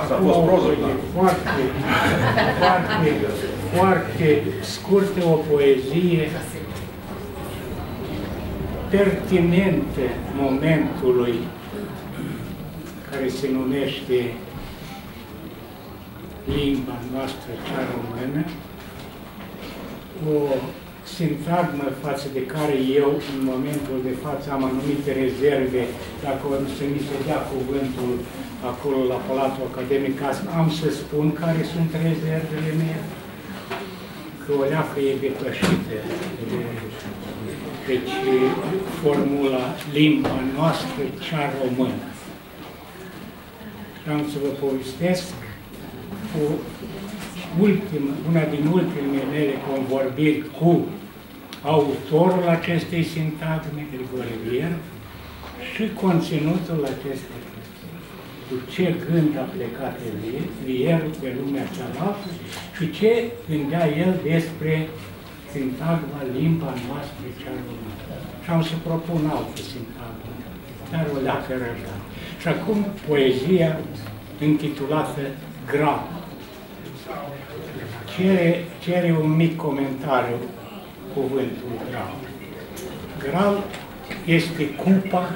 Asta a fost proză, da. Foarte, foarte, foarte scurtă o poezie pertinentă momentului care se numește limba noastră cea română, o sintagmă față de care eu, în momentul de față, am anumite rezerve, dacă o să mi se dea cuvântul acolo la Palatul Academic, am să spun care sunt rezervele mele, că o leacă e depășită. Deci, formula limba noastră, cea română. Și am să vă povestesc cu ultima, una din ultimele mele convorbiri cu autorul acestei sintagme, Grigore Vier, și conținutul acestei cu ce gând a plecat Vierul pe lumea cealaltă și ce gândea el despre sintagma limba noastră cea română. Și am să propun alte sintagme, dar o leacă răbdare. Și acum poezia intitulată Grav. Cere, cere un mic comentariu cuvântul grav. Grav este cupa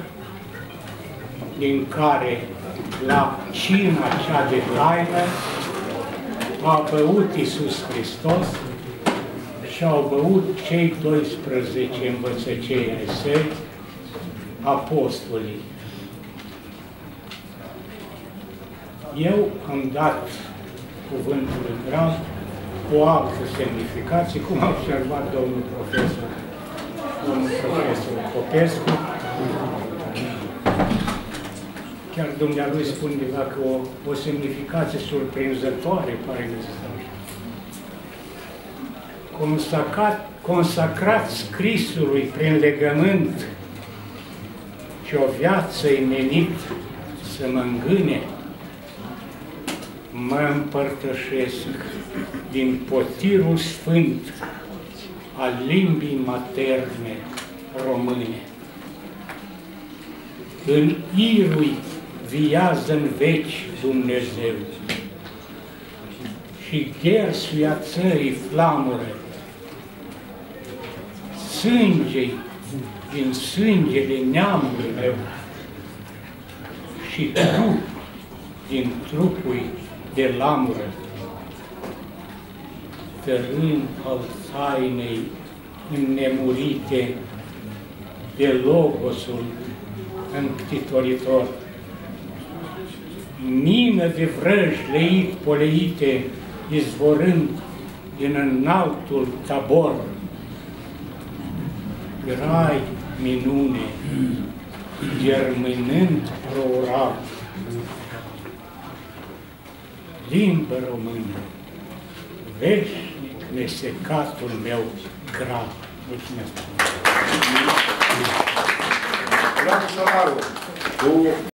din care la cina cea de taină a băut Iisus Hristos și au băut cei 12 învățăcei ai săi, apostolii. Eu am dat cuvântul grav cu o altă semnificație, cum a observat domnul profesor, domnul profesor Popescu. Chiar dumnealui spune că o, o semnificație surprinzătoare pare necesară. Consacrat, consacrat scrisului prin legământ și o viață menit să mă îngâne, mă împărtășesc din potirul sfânt al limbii materne române. În irui viază în veci Dumnezeu și ghersuia țării flamură, sângei din sângele neamului meu și trup din trupul de lamură, tărând al tainei înnemurite de Logosul înctitoritor. Mină de vrăji leit poleite, izvorând din înaltul tabor. Grai minune, germânând prourav, limbă română, veșnic nesecatul meu grav. Mulțumesc! Vreau să cu